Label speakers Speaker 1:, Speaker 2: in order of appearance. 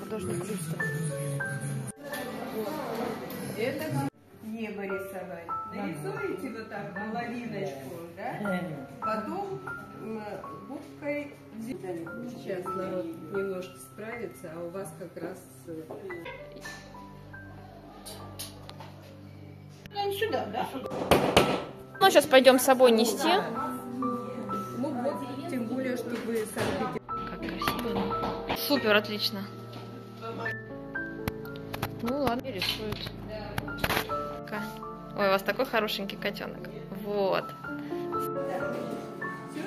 Speaker 1: Художник люстра.
Speaker 2: Это небо рисовать. Нарисуете вот так половиночку, да? Потом губкой. Сейчас народ немножко справится, а у вас как раз э,
Speaker 1: Сюда, да?
Speaker 3: Ну, сейчас пойдем с собой нести
Speaker 2: все, что
Speaker 3: Как красиво. Супер, отлично. Ну ладно, рисуют. Ой, у вас такой хорошенький котенок. Вот. Все?